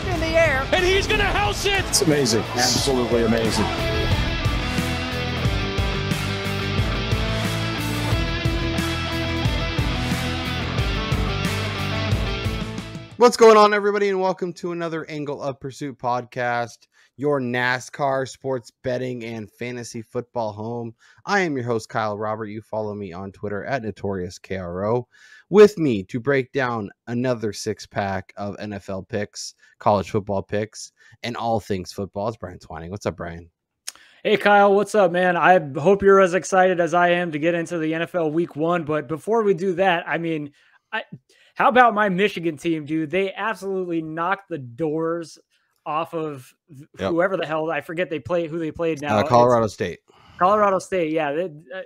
flag in the air. And he's going to house it. It's amazing. Absolutely amazing. What's going on, everybody, and welcome to another Angle of Pursuit podcast, your NASCAR sports betting and fantasy football home. I am your host, Kyle Robert. You follow me on Twitter at Notorious KRO. With me to break down another six pack of NFL picks, college football picks, and all things football is Brian Twining. What's up, Brian? Hey Kyle, what's up, man? I hope you're as excited as I am to get into the NFL Week One. But before we do that, I mean, I how about my Michigan team, dude? They absolutely knocked the doors off of yep. whoever the hell I forget they play who they played now. Uh, Colorado it's, State. Colorado State, yeah. They, uh,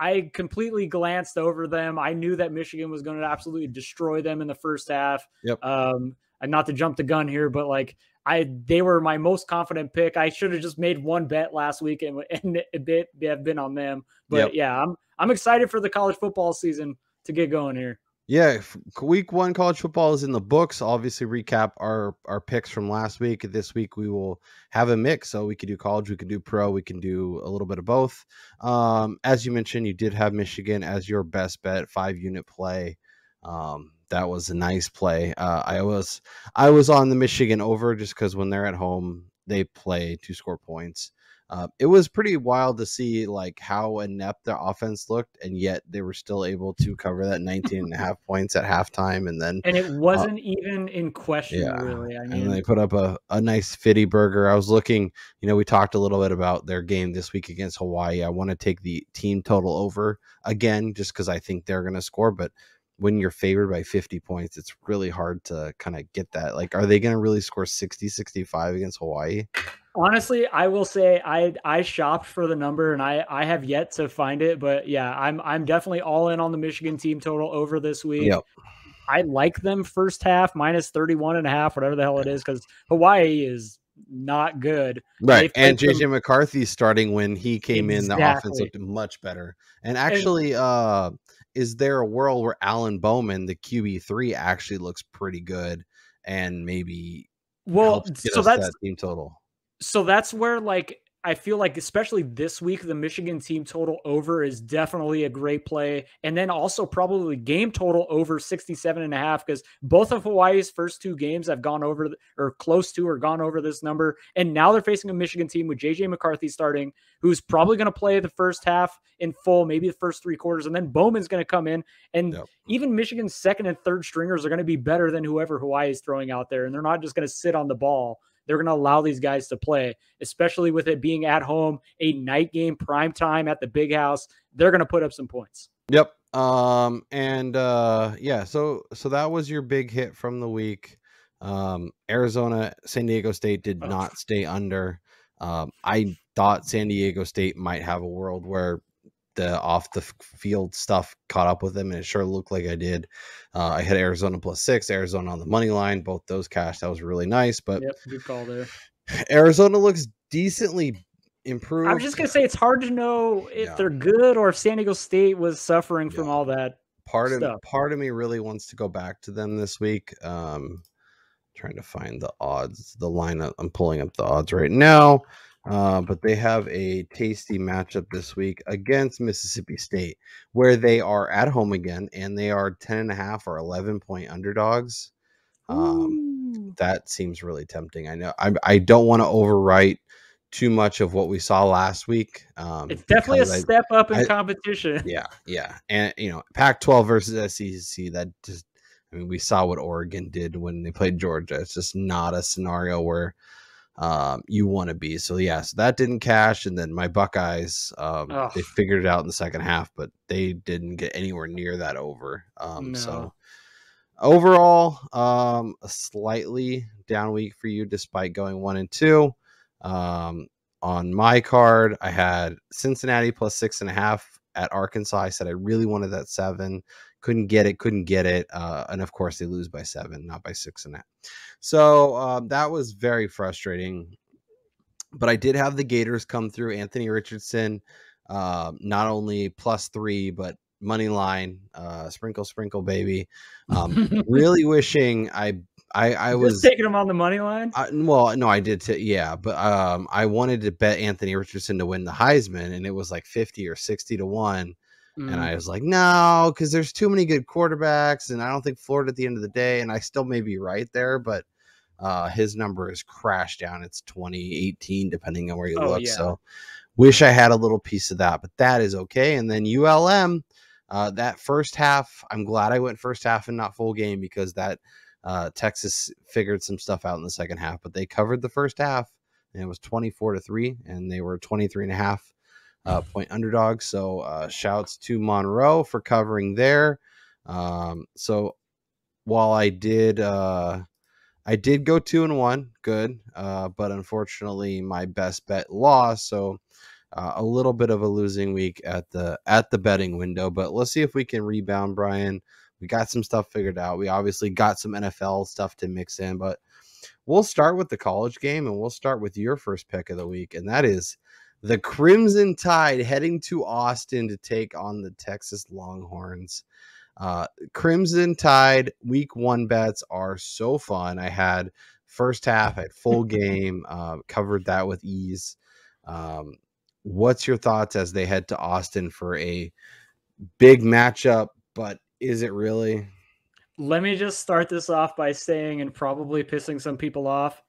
I completely glanced over them. I knew that Michigan was going to absolutely destroy them in the first half. Yep. Um, and not to jump the gun here, but like I, they were my most confident pick. I should have just made one bet last week and, and a bit have been on them. But yep. yeah, I'm I'm excited for the college football season to get going here. Yeah, week one college football is in the books. Obviously, recap our our picks from last week. This week we will have a mix, so we could do college, we could do pro, we can do a little bit of both. Um, as you mentioned, you did have Michigan as your best bet, five unit play. Um, that was a nice play. Uh, I was I was on the Michigan over just because when they're at home, they play to score points. Uh, it was pretty wild to see like how inept their offense looked, and yet they were still able to cover that 19 and a half points at halftime. And then, and it uh, wasn't uh, even in question, yeah. really. I mean, and they put up a, a nice fitty burger. I was looking, you know, we talked a little bit about their game this week against Hawaii. I want to take the team total over again, just because I think they're going to score, but when you're favored by 50 points, it's really hard to kind of get that. Like, are they going to really score 60, 65 against Hawaii? Honestly, I will say I I shopped for the number and I I have yet to find it, but yeah, I'm I'm definitely all in on the Michigan team total over this week. Yep. I like them first half minus 31 and a half, whatever the hell it is, because Hawaii is not good. Right. And JJ them... McCarthy starting when he came exactly. in, the offense looked much better. And actually, and, uh, is there a world where Alan Bowman, the QB three, actually looks pretty good and maybe well, so that's that team total so that's where like I feel like especially this week the Michigan team total over is definitely a great play. And then also probably game total over 67 and a half because both of Hawaii's first two games have gone over or close to or gone over this number. And now they're facing a Michigan team with JJ McCarthy starting who's probably going to play the first half in full maybe the first 3 quarters and then Bowman's going to come in. And yep. even Michigan's second and third stringers are going to be better than whoever Hawaii is throwing out there and they're not just going to sit on the ball they're going to allow these guys to play, especially with it being at home, a night game, prime time at the big house. They're going to put up some points. Yep. Um, and uh, yeah, so so that was your big hit from the week. Um, Arizona, San Diego State did not stay under. Um, I thought San Diego State might have a world where the off the field stuff caught up with them, and it sure looked like I did. Uh, I had Arizona plus six, Arizona on the money line, both those cash. That was really nice. But yep, good call there. Arizona looks decently improved. I'm just gonna say it's hard to know if yeah. they're good or if San Diego State was suffering yeah. from all that. Part stuff. of part of me really wants to go back to them this week. Um, trying to find the odds, the lineup. I'm pulling up the odds right now. Uh, but they have a tasty matchup this week against Mississippi State, where they are at home again and they are 10 and a half or 11 point underdogs. Um, that seems really tempting. I know I, I don't want to overwrite too much of what we saw last week. Um, it's definitely a I, step up in I, competition. Yeah, yeah, and you know, Pac-12 versus SEC. That just, I mean, we saw what Oregon did when they played Georgia. It's just not a scenario where um, you want to be. So yeah, so that didn't cash, and then my Buckeyes, um, they figured it out in the second half, but they didn't get anywhere near that over. Um, no. So overall, um, a slightly down week for you, despite going one and two. Um, on my card, I had Cincinnati plus six and a half at Arkansas. I said I really wanted that seven couldn't get it, couldn't get it, uh, and of course they lose by seven, not by six and a half. So um, that was very frustrating. But I did have the Gators come through. Anthony Richardson, uh, not only plus three, but money line, uh, sprinkle, sprinkle, baby. Um, really wishing I I I Just was taking him on the money line. I, well, no, I did. T- yeah, but um, I wanted to bet Anthony Richardson to win the Heisman, and it was like fifty or sixty to one. And Mm. I was like, no, because there's too many good quarterbacks, and I don't think Florida at the end of the day, and I still may be right there, but uh, his number has crashed down. It's 2018, depending on where you Oh, look. yeah. So wish I had a little piece of that, but that is okay. And then ULM, uh, that first half, I'm glad I went first half and not full game because that uh, Texas figured some stuff out in the second half, but they covered the first half and it was 24 to 3 and they were 23 and a half uh, point underdogs. So uh, shouts to Monroe for covering there. Um, so while I did, uh, I did go two and one, good, uh, but unfortunately my best bet lost. So uh, a little bit of a losing week at the at the betting window, but let's see if we can rebound, Brian. We got some stuff figured out. We obviously got some NFL stuff to mix in, but we'll start with the college game and we'll start with your first pick of the week, and that is the Crimson Tide heading to Austin to take on the Texas Longhorns. Uh, Crimson Tide week one bets are so fun. I had first half, I had full game, uh, covered that with ease. Um, what's your thoughts as they head to Austin for a big matchup? But is it really? Let me just start this off by saying, and probably pissing some people off.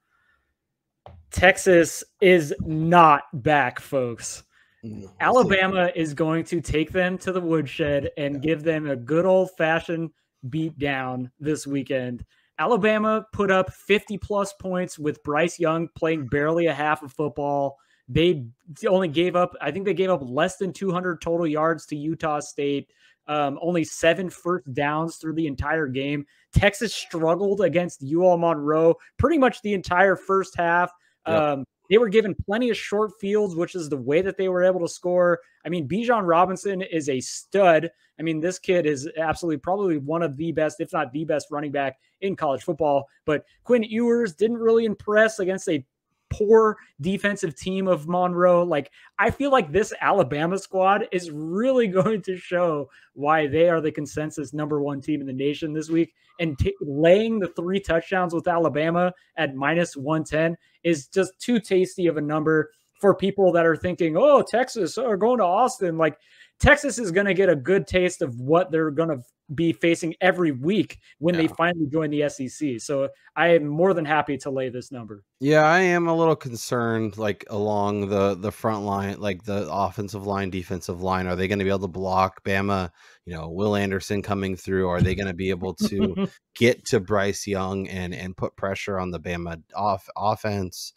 Texas is not back, folks. Mm, Alabama is going to take them to the woodshed and give them a good old fashioned beat down this weekend. Alabama put up 50 plus points with Bryce Young playing barely a half of football. They only gave up, I think they gave up less than 200 total yards to Utah State. Um, only seven first downs through the entire game. Texas struggled against UL Monroe pretty much the entire first half. Um, they were given plenty of short fields, which is the way that they were able to score. I mean, Bijan Robinson is a stud. I mean, this kid is absolutely probably one of the best, if not the best, running back in college football. But Quinn Ewers didn't really impress against a poor defensive team of Monroe. Like, I feel like this Alabama squad is really going to show why they are the consensus number one team in the nation this week. And t- laying the three touchdowns with Alabama at minus 110 is just too tasty of a number for people that are thinking, oh, Texas are going to Austin. Like, Texas is going to get a good taste of what they're going to be facing every week when they finally join the SEC. So I am more than happy to lay this number. Yeah, I am a little concerned, like along the the front line, like the offensive line, defensive line. Are they going to be able to block Bama? You know, Will Anderson coming through. Are they going to be able to get to Bryce Young and and put pressure on the Bama off offense?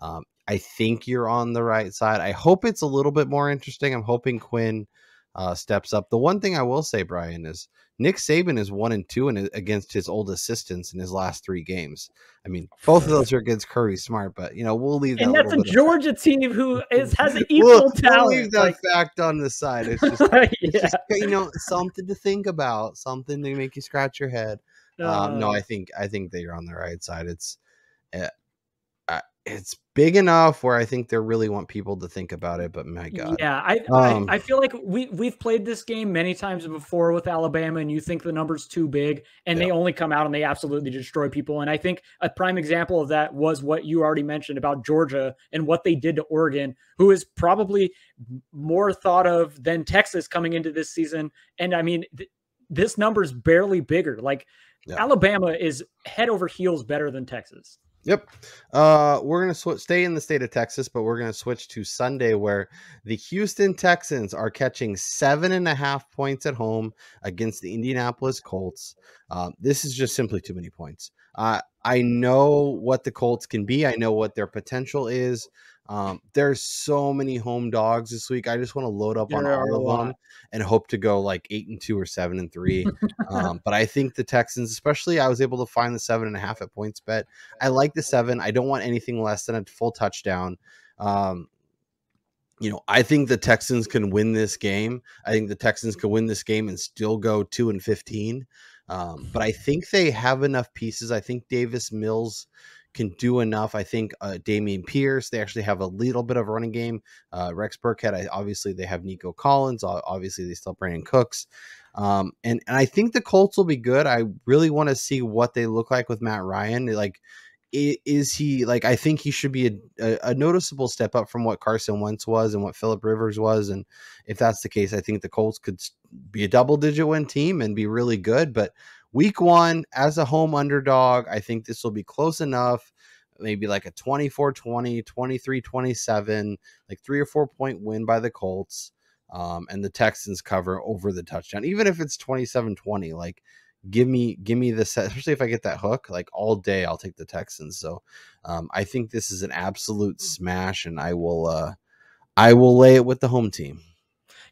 Um, I think you're on the right side. I hope it's a little bit more interesting. I'm hoping Quinn uh, steps up. The one thing I will say, Brian, is Nick Saban is one and two and against his old assistants in his last three games. I mean, both of those are against Kirby Smart, but you know we'll leave that. and that's a little bit of- Georgia team who is has equal We'll, we'll talent. leave that Like, fact on the side. It's just, it's just you know something to think about, something to make you scratch your head. Um, no, Uh, I think I think that you're on the right side. It's uh, uh, it's big enough where I think they really want people to think about it. But my God, Yeah, I, Um, I I feel like we we've played this game many times before with Alabama, and you think the number's too big, and they only come out and they absolutely destroy people. And I think a prime example of that was what you already mentioned about Georgia and what they did to Oregon, who is probably more thought of than Texas coming into this season. And I mean, th- this number's barely bigger. Like Yeah. Alabama is head over heels better than Texas. Yep. Uh, we're gonna sw- stay in the state of Texas, but we're gonna switch to Sunday, where the Houston Texans are catching seven and a half points at home against the Indianapolis Colts. Um, this is just simply too many points. Uh, I know what the Colts can be. I know what their potential is. Um, there's so many home dogs this week. I just want to load up on There are a all of them and hope to go like eight and two or seven and three. um, but I think the Texans, especially, I was able to find the seven and a half at points bet. I like the seven. I don't want anything less than a full touchdown. Um, you know, I think the Texans can win this game. I think the Texans can win this game and still go two and fifteen. Um, but I think they have enough pieces. I think Davis Mills can do enough. I think uh, Dameon Pierce, they actually have a little bit of running game. Uh, Rex Burkhead, I, obviously they have Nico Collins. Obviously they still have Brandin Cooks. Um, and, and I think the Colts will be good. I really want to see what they look like with Matt Ryan. Like, is he like I think he should be a, a, a, noticeable step up from what Carson Wentz was and what Philip Rivers was, and if that's the case, I think the Colts could be a double digit win team and be really good. But week one, as a home underdog, I think this will be close enough. Maybe like a 24 20, 23 27, like three or four point win by the Colts. Um, and the Texans cover over the touchdown, even if it's 27 20. Like, give me give me the set especially if i get that hook like all day i'll take the texans. So um, i think this is an absolute smash and i will uh i will lay it with the home team.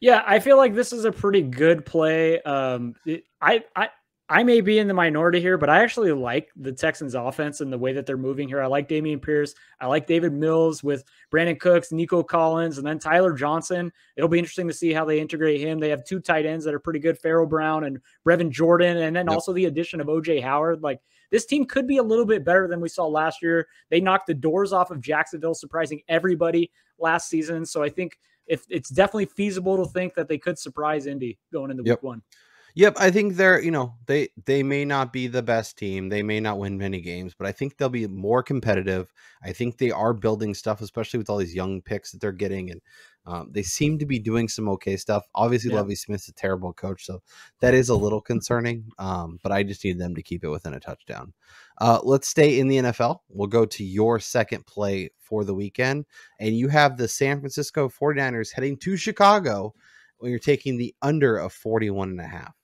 Yeah i feel like this is a pretty good play. Um it, i i I may be in the minority here, but I actually like the Texans offense and the way that they're moving here. I like Dameon Pierce. I like Davis Mills with Brandin Cooks, Nico Collins, and then Tyler Johnson. It'll be interesting to see how they integrate him. They have two tight ends that are pretty good, Pharaoh Brown and Brevin Jordan, and then yep. also the addition of OJ Howard. Like this team could be a little bit better than we saw last year. They knocked the doors off of Jacksonville, surprising everybody last season. So I think if it's definitely feasible to think that they could surprise Indy going into yep. week one. Yep, I think they're, you know, they they may not be the best team. They may not win many games, but I think they'll be more competitive. I think they are building stuff, especially with all these young picks that they're getting, and um, they seem to be doing some okay stuff. Obviously, yeah. Lovie Smith's a terrible coach, so that is a little concerning. Um, but I just need them to keep it within a touchdown. Uh, let's stay in the NFL. We'll go to your second play for the weekend, and you have the San Francisco 49ers heading to Chicago when you're taking the under of 41 and a half.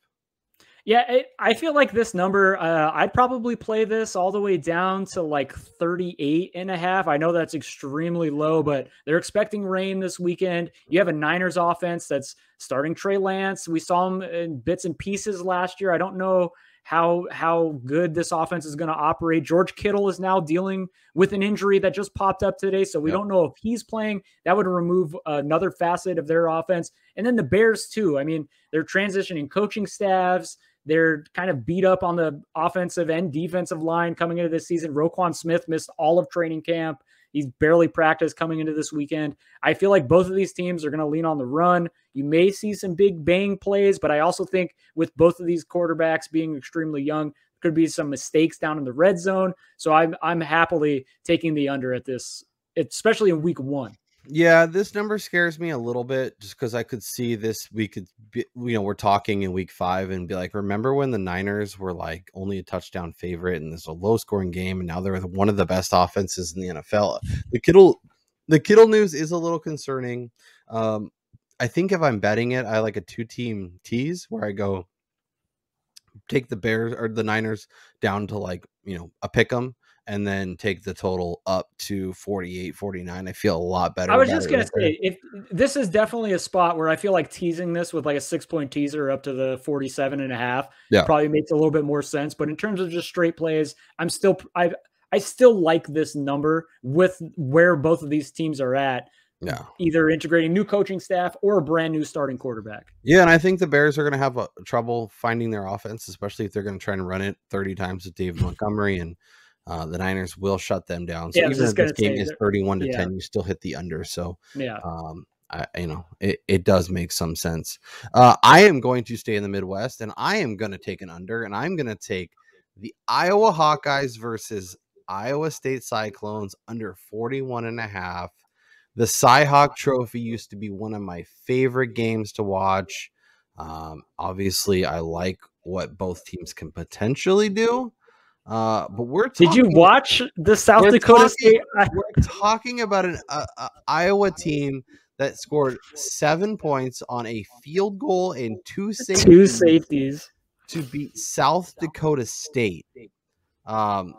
Yeah, it, I feel like this number, uh, I'd probably play this all the way down to like 38 and a half. I know that's extremely low, but they're expecting rain this weekend. You have a Niners offense that's starting Trey Lance. We saw him in bits and pieces last year. I don't know how how good this offense is going to operate. George Kittle is now dealing with an injury that just popped up today, so we yep. don't know if he's playing. That would remove another facet of their offense. And then the Bears too. I mean, they're transitioning coaching staffs. They're kind of beat up on the offensive and defensive line coming into this season. Roquan Smith missed all of training camp. He's barely practiced coming into this weekend. I feel like both of these teams are going to lean on the run. You may see some big bang plays, but I also think with both of these quarterbacks being extremely young, could be some mistakes down in the red zone. So I'm I'm happily taking the under at this, especially in week one. Yeah, this number scares me a little bit just because I could see this. We could, be, you know, we're talking in week five and be like, remember when the Niners were like only a touchdown favorite and there's a low scoring game, and now they're one of the best offenses in the NFL. The Kittle, the Kittle news is a little concerning. Um, I think if I'm betting it, I like a two team tease where I go take the Bears or the Niners down to like, you know, a pick 'em and then take the total up to 48 49 i feel a lot better i was just gonna say if this is definitely a spot where i feel like teasing this with like a six point teaser up to the 47 and a half yeah. probably makes a little bit more sense but in terms of just straight plays i'm still i i still like this number with where both of these teams are at yeah. Either integrating new coaching staff or a brand new starting quarterback. Yeah, and I think the Bears are going to have a, uh, trouble finding their offense, especially if they're going to try and run it 30 times with Dave Montgomery and uh, the Niners will shut them down. So yeah, even if this game is 31 to yeah. 10, you still hit the under. So, yeah. Um, I, you know, it, it does make some sense. Uh, I am going to stay in the Midwest and I am going to take an under and I'm going to take the Iowa Hawkeyes versus Iowa State Cyclones under 41 and a half. The Cyhawk Trophy used to be one of my favorite games to watch. Um, obviously, I like what both teams can potentially do. Uh, but we're talking, did you watch the South Dakota talking, State? we're talking about an uh, uh, Iowa team that scored seven points on a field goal and two safeties, two safeties to beat South Dakota State. Um,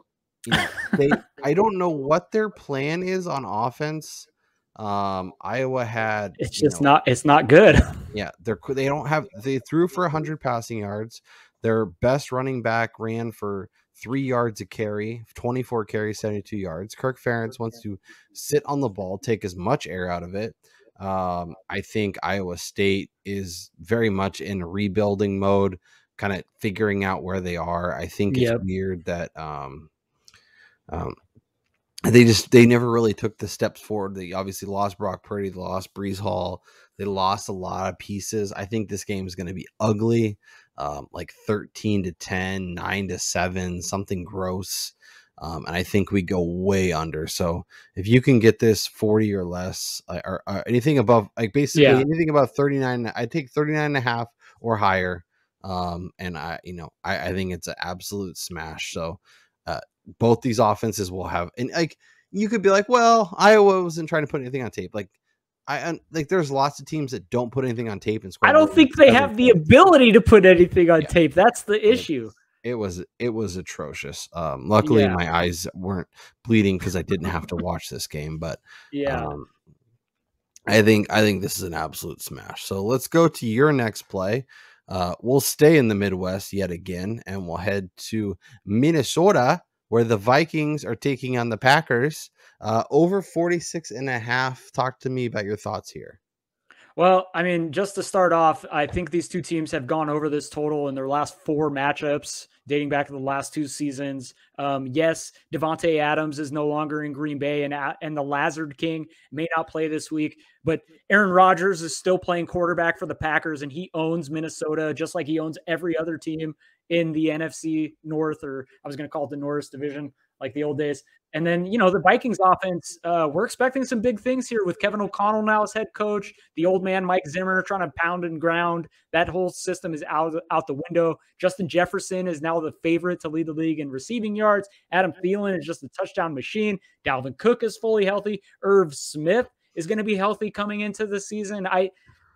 you know, they I don't know what their plan is on offense. Um, Iowa had it's just know, not it's not good. Yeah, they're they don't have they threw for hundred passing yards. Their best running back ran for three yards a carry, 24 carries, 72 yards. Kirk Ferentz wants to sit on the ball, take as much air out of it. Um, I think Iowa State is very much in rebuilding mode, kind of figuring out where they are. I think it's yep. weird that um, um, they just they never really took the steps forward. They obviously lost Brock Purdy, they lost Breece Hall, they lost a lot of pieces. I think this game is going to be ugly, um, like thirteen to 10, 9 to seven, something gross. Um, and I think we go way under. So if you can get this 40 or less, uh, or, or, anything above, like basically yeah. anything above 39, I take 39 and a half or higher. Um, and I, you know, I, I think it's an absolute smash. So uh, both these offenses will have, and like you could be like, well, Iowa wasn't trying to put anything on tape. Like I like there's lots of teams that don't put anything on tape and score. I don't think they have the ability to put anything on yeah. tape. That's the issue it was it was atrocious. Um, luckily, yeah. my eyes weren't bleeding because I didn't have to watch this game. But yeah, um, I think I think this is an absolute smash. So let's go to your next play. Uh, we'll stay in the Midwest yet again, and we'll head to Minnesota, where the Vikings are taking on the Packers. Uh, over 46 and a half. Talk to me about your thoughts here. Well, I mean, just to start off, I think these two teams have gone over this total in their last four matchups, dating back to the last two seasons. Um, yes, Davante Adams is no longer in Green Bay, and and the Lizard King may not play this week, but Aaron Rodgers is still playing quarterback for the Packers, and he owns Minnesota just like he owns every other team in the NFC North, or I was going to call it the Norris Division, like the old days. And then, you know, the Vikings offense, uh, we're expecting some big things here with Kevin O'Connell now as head coach, the old man Mike Zimmer trying to pound and ground. That whole system is out, out the window. Justin Jefferson is now the favorite to lead the league in receiving yards. Adam Thielen is just a touchdown machine. Dalvin Cook is fully healthy. Irv Smith is going to be healthy coming into the season. I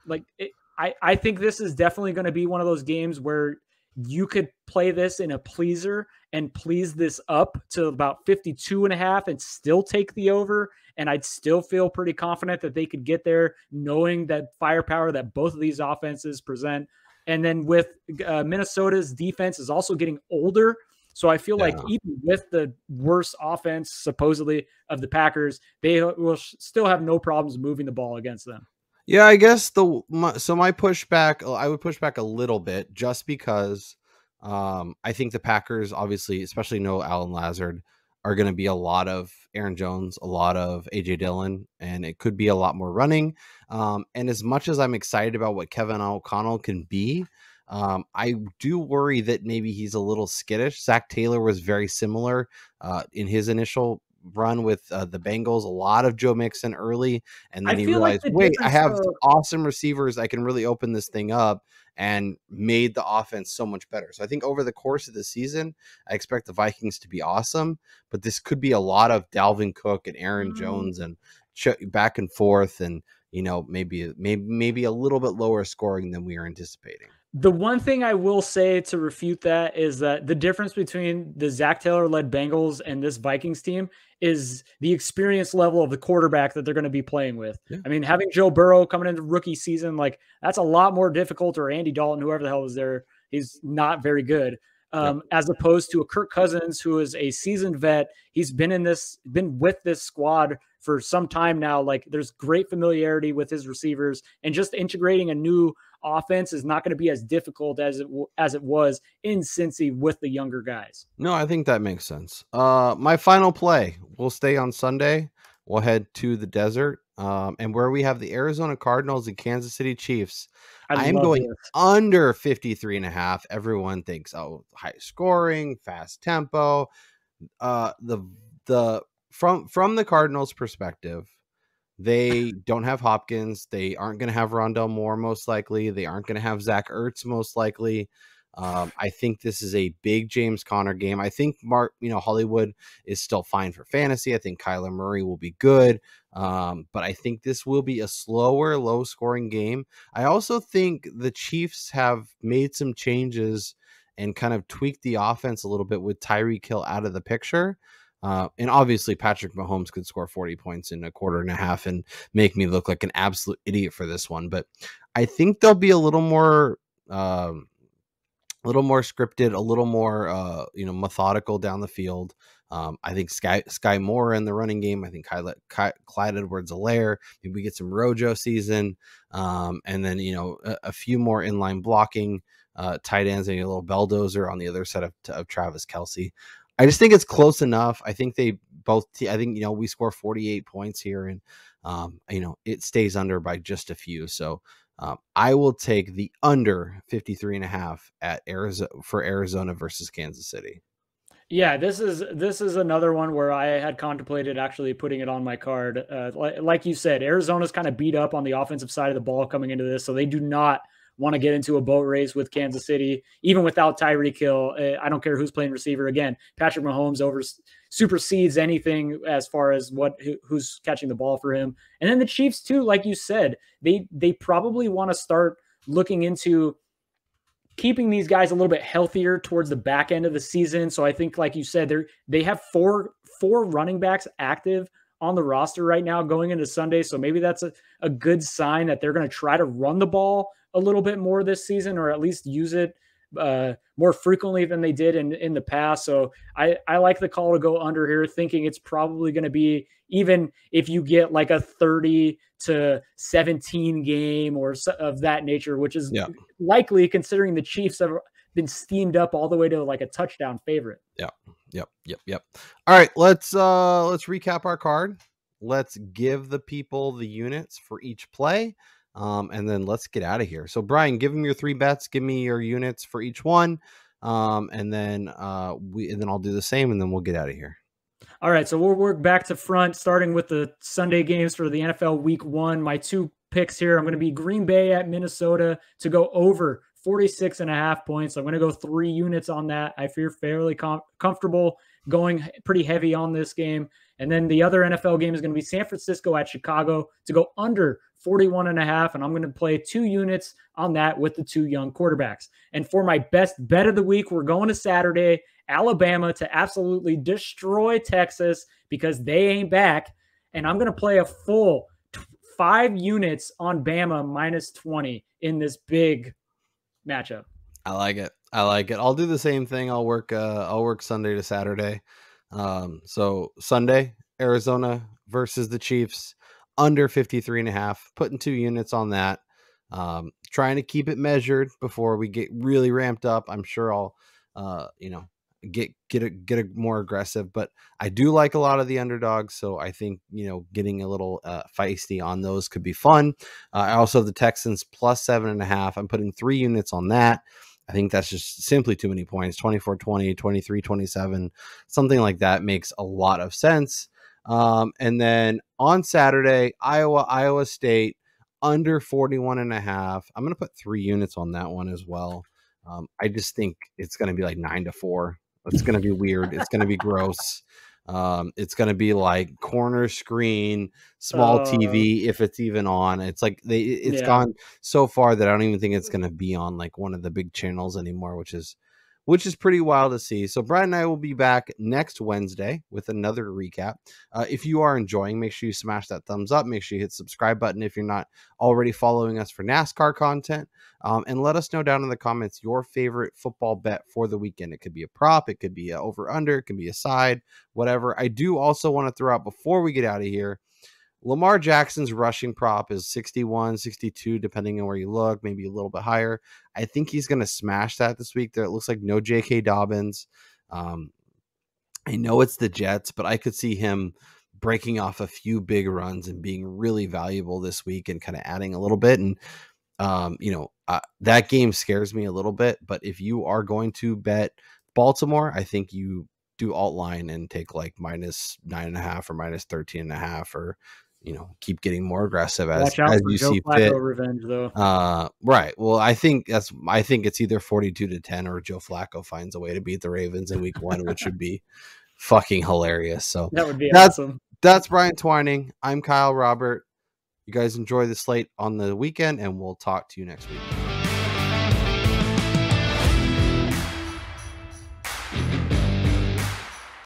like it, I, I think this is definitely going to be one of those games where you could play this in a pleaser and please this up to about 52 and a half and still take the over. And I'd still feel pretty confident that they could get there knowing that firepower that both of these offenses present. And then with uh, Minnesota's defense is also getting older. So I feel yeah. like even with the worst offense supposedly of the Packers they will still have no problems moving the ball against them. Yeah, I guess the my, so my pushback I would push back a little bit just because um, I think the Packers obviously, especially no Allen Lazard, are going to be a lot of Aaron Jones, a lot of AJ Dillon, and it could be a lot more running. Um, and as much as I'm excited about what Kevin O'Connell can be, um, I do worry that maybe he's a little skittish. Zac Taylor was very similar uh, in his initial run with uh, the Bengals, a lot of Joe Mixon early, and then I he realized, like wait, I have awesome receivers. I can really open this thing up, and made the offense so much better. So I think over the course of the season, I expect the Vikings to be awesome, but this could be a lot of Dalvin Cook and Aaron mm-hmm. Jones and back and forth, and you know maybe maybe maybe a little bit lower scoring than we are anticipating. The one thing I will say to refute that is that the difference between the Zac Taylor led Bengals and this Vikings team is the experience level of the quarterback that they're going to be playing with. Yeah. I mean, having Joe Burrow coming into rookie season, like that's a lot more difficult, or Andy Dalton, whoever the hell was there, he's not very good. Um, yeah. As opposed to a Kirk Cousins, who is a seasoned vet. He's been in this, been with this squad for some time now. Like there's great familiarity with his receivers, and just integrating a new offense is not going to be as difficult as it as it was in Cincy with the younger guys. No, I think that makes sense. Uh, my final play. We'll stay on Sunday. We'll head to the desert, um, and where we have the Arizona Cardinals and Kansas City Chiefs. I, I am going under 53 and a half. Everyone thinks, oh, high scoring, fast tempo. Uh, the the from from the Cardinals' perspective, they don't have Hopkins. They aren't going to have Rondale Moore, most likely. They aren't going to have Zach Ertz, most likely. Um, I think this is a big James Conner game. I think Mark, you know, Hollywood is still fine for fantasy. I think Kyler Murray will be good. Um, but I think this will be a slower, low scoring game. I also think the Chiefs have made some changes and kind of tweaked the offense a little bit with Tyreek Hill out of the picture. Uh, and obviously, Patrick Mahomes could score 40 points in a quarter and a half and make me look like an absolute idiot for this one. But I think they'll be a little more, um, a little more scripted, a little more, uh, you know, methodical down the field. Um, I think Skyy Skyy Moore in the running game. I think Clyde, Clyde Edwards-Helaire. Maybe we get some Rojo season, um, and then you know a, a few more inline blocking uh, tight ends and a little belldozer on the other side of, of Travis Kelce. I just think it's close enough. I think they both. I think you know we score 48 points here, and um, you know it stays under by just a few. So um, I will take the under 53 and a half at Arizona for Arizona versus Kansas City. Yeah, this is this is another one where I had contemplated actually putting it on my card. Uh, like, like you said, Arizona's kind of beat up on the offensive side of the ball coming into this, so they do not want to get into a boat race with Kansas City, even without Tyreek Hill. Eh, I don't care who's playing receiver. Again, Patrick Mahomes over supersedes anything as far as what who's catching the ball for him. And then the Chiefs too, like you said, they they probably want to start looking into keeping these guys a little bit healthier towards the back end of the season. So I think, like you said, they they have four four running backs active on the roster right now going into Sunday. So maybe that's a, a good sign that they're going to try to run the ball a little bit more this season, or at least use it uh, more frequently than they did in in the past. So I I like the call to go under here, thinking it's probably going to be even if you get like a thirty to seventeen game or of that nature, which is yeah. likely considering the Chiefs have been steamed up all the way to like a touchdown favorite. Yeah. Yep. Yep. Yep. All right. Let's uh let's recap our card. Let's give the people the units for each play. Um, and then let's get out of here. So, Brian, give them your three bets. Give me your units for each one. Um, and then uh, we and then I'll do the same, and then we'll get out of here. All right, so we'll work back to front, starting with the Sunday games for the NFL Week One. My two picks here. I'm going to be Green Bay at Minnesota to go over 46 and a half points. I'm going to go three units on that. I feel fairly com- comfortable going pretty heavy on this game. And then the other NFL game is going to be San Francisco at Chicago to go under 41 and a half. And I'm going to play two units on that with the two young quarterbacks. And for my best bet of the week, we're going to Saturday, Alabama to absolutely destroy Texas because they ain't back. And I'm going to play a full five units on Bama minus 20 in this big matchup. I like it. I like it. I'll do the same thing. I'll work uh I'll work Sunday to Saturday. Um so Sunday, Arizona versus the Chiefs under 53 and a half, putting two units on that. Um, trying to keep it measured before we get really ramped up. I'm sure I'll, uh, you know, get get a get a more aggressive. But I do like a lot of the underdogs, so I think you know getting a little uh, feisty on those could be fun. Uh, I also have the Texans plus seven and a half. I'm putting three units on that. I think that's just simply too many points 24 20, 23 27, something like that makes a lot of sense. Um, and then on Saturday, Iowa, Iowa State under 41 and a half. I'm going to put three units on that one as well. Um, I just think it's going to be like nine to four. It's going to be weird. It's going to be gross. Um, it's going to be like corner screen, small uh, TV, if it's even on. It's like they, it's yeah. gone so far that I don't even think it's going to be on like one of the big channels anymore, which is which is pretty wild to see. So, Brian and I will be back next Wednesday with another recap. Uh, if you are enjoying, make sure you smash that thumbs up. Make sure you hit subscribe button if you're not already following us for NASCAR content. Um, and let us know down in the comments your favorite football bet for the weekend. It could be a prop, it could be over under, it could be a side, whatever. I do also want to throw out before we get out of here Lamar Jackson's rushing prop is 61, 62, depending on where you look, maybe a little bit higher. I think he's going to smash that this week. There, it looks like no J.K. Dobbins. Um, I know it's the Jets, but I could see him breaking off a few big runs and being really valuable this week and kind of adding a little bit. And, um, you know, uh, that game scares me a little bit. But if you are going to bet Baltimore, I think you do alt line and take like minus nine and a half or minus 13 and a half or you know keep getting more aggressive as as you Joe see Flacco fit. Revenge though. Uh, right. Well, I think that's I think it's either forty two to ten or Joe Flacco finds a way to beat the Ravens in Week One, which would be fucking hilarious. So that would be that's, awesome. That's Brian Twining. I'm Kyle Robert. You guys enjoy the slate on the weekend, and we'll talk to you next week.